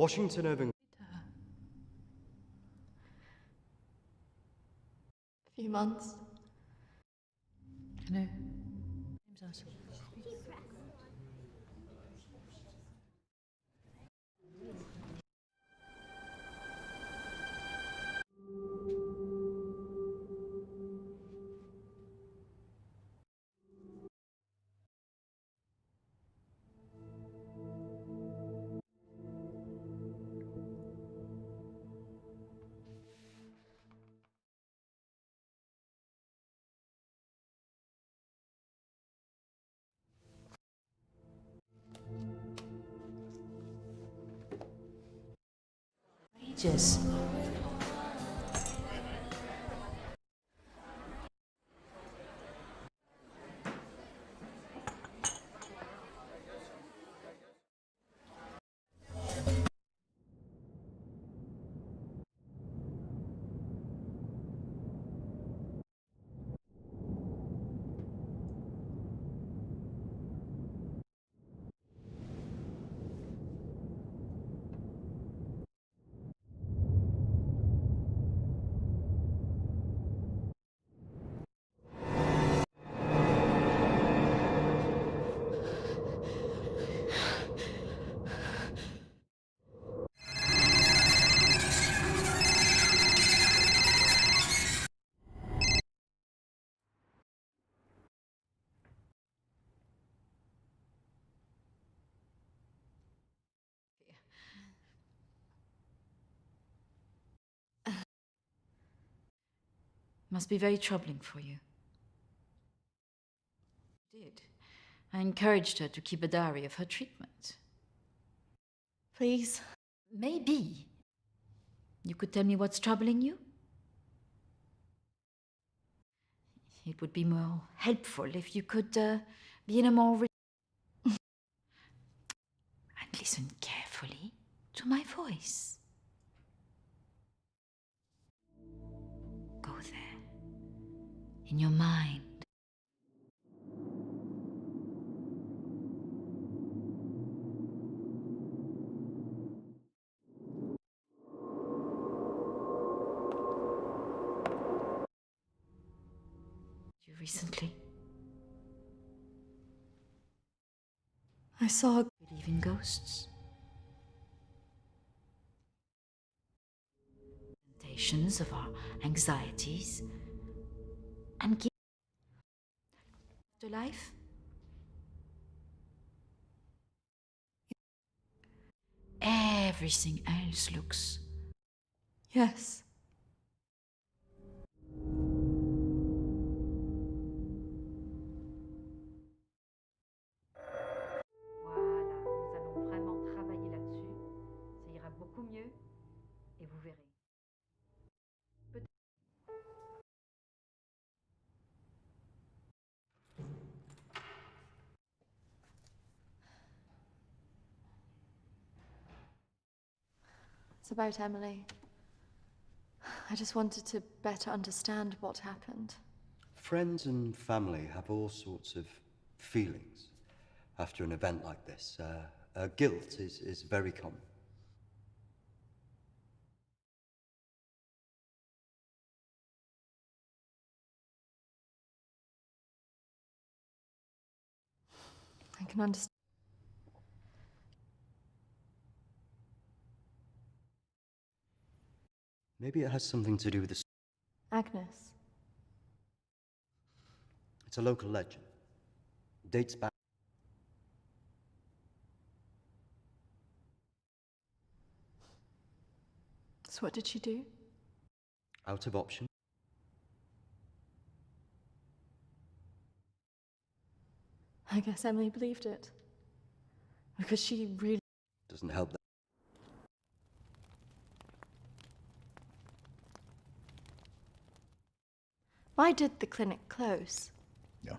Washington Irving. A few months. No. James Must be very troubling for you. Did. I encouraged her to keep a diary of her treatment. Please. Maybe. You could tell me what's troubling you? It would be more helpful if you could uh, be in a more. Re- and listen carefully to my voice. In your mind. You recently I saw. believe in ghosts? Presentations of our anxieties and give to life? Everything else looks Yes. It's about Emily. I just wanted to better understand what happened. Friends and family have all sorts of feelings after an event like this. Uh, uh, guilt is, is very common. I can understand. Maybe it has something to do with the. Agnes. It's a local legend. dates back. So what did she do? Out of option. I guess Emily believed it. Because she really. Doesn't help that. Why did the clinic close? Ja.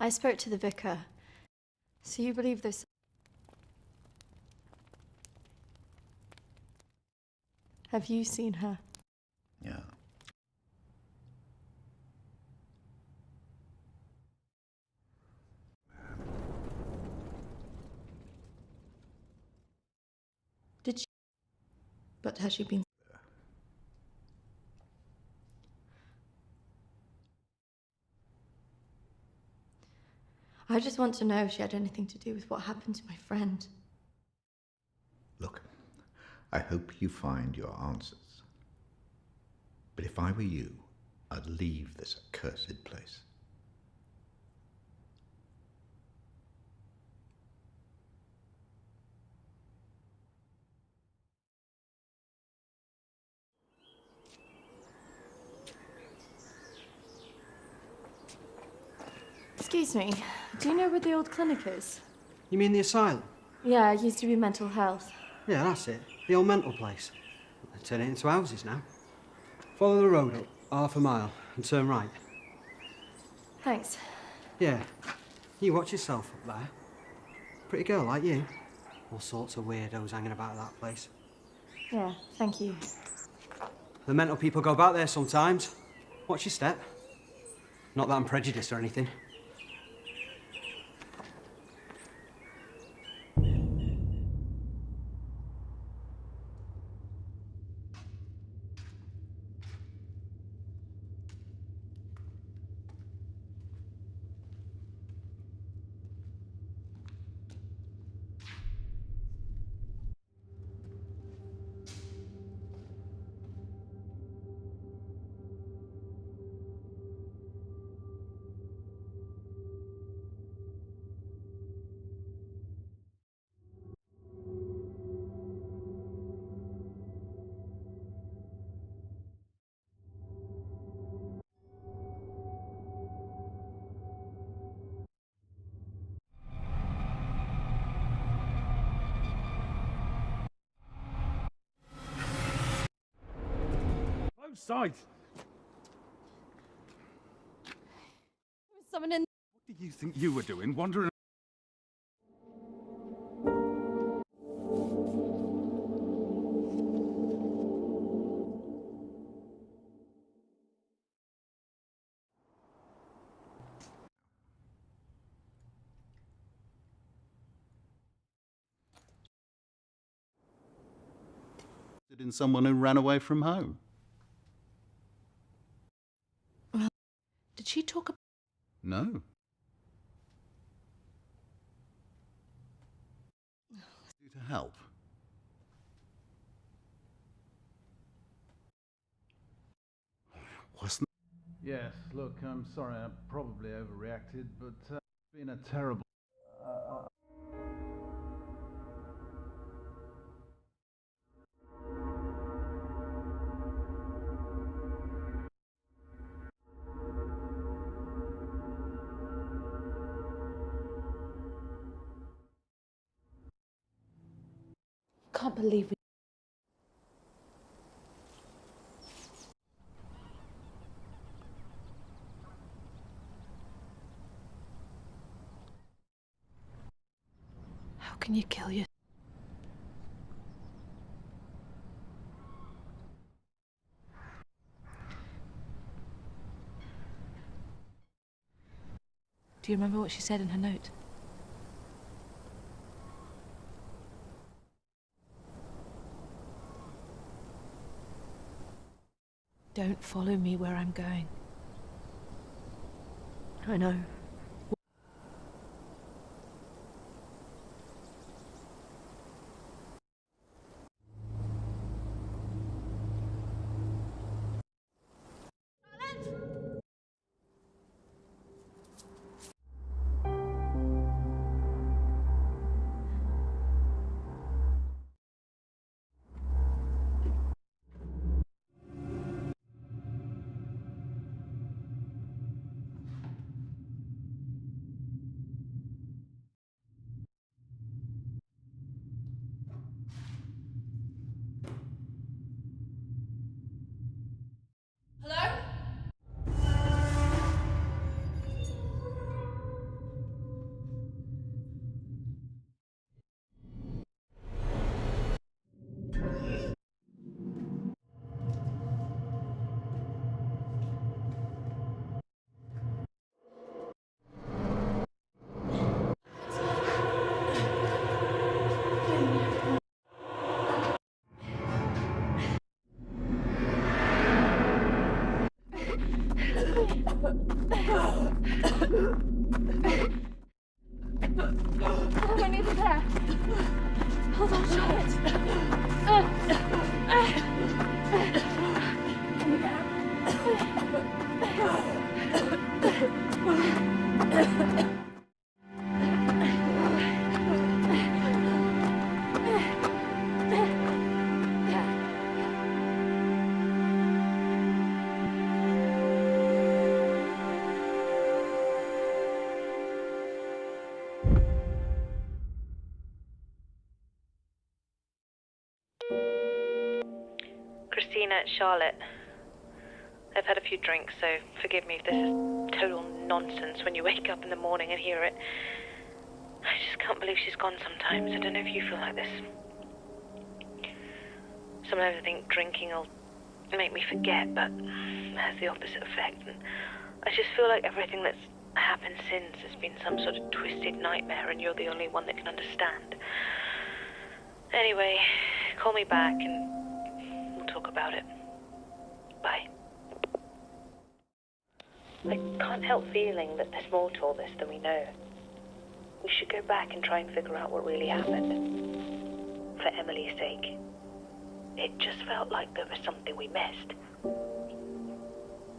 I spoke to the vicar. So you believe this? Have you seen her? But has she been. I just want to know if she had anything to do with what happened to my friend. Look, I hope you find your answers. But if I were you, I'd leave this accursed place. Excuse me, do you know where the old clinic is? You mean the asylum? Yeah, it used to be mental health. Yeah, that's it. The old mental place. They're turning it into houses now. Follow the road up half a mile and turn right. Thanks. Yeah. You watch yourself up there. Pretty girl like you. All sorts of weirdos hanging about that place. Yeah, thank you. The mental people go about there sometimes. Watch your step. Not that I'm prejudiced or anything. Both sides. Someone in. What do you think you were doing, wandering? in someone who ran away from home. Did she talk about. No. To help. Wasn't Yes, look, I'm sorry, I probably overreacted, but uh, it's been a terrible. Can't believe we. How can you kill your. Do you remember what she said in her note? Don't follow me where I'm going. I know. Christina, Charlotte. I've had a few drinks, so forgive me if this is total nonsense when you wake up in the morning and hear it. I just can't believe she's gone sometimes. I don't know if you feel like this. Sometimes I think drinking will make me forget, but it has the opposite effect. And I just feel like everything that's happened since has been some sort of twisted nightmare, and you're the only one that can understand. Anyway, call me back and about it. Bye. I can't help feeling that there's more to all this than we know. We should go back and try and figure out what really happened. For Emily's sake. It just felt like there was something we missed.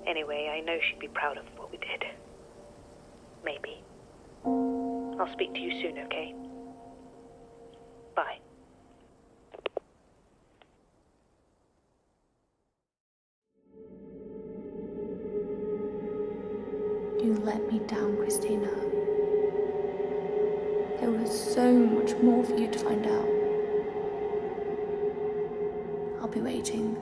Anyway, I know she'd be proud of what we did. Maybe. I'll speak to you soon, okay? Bye. Let me down, Christina. There was so much more for you to find out. I'll be waiting.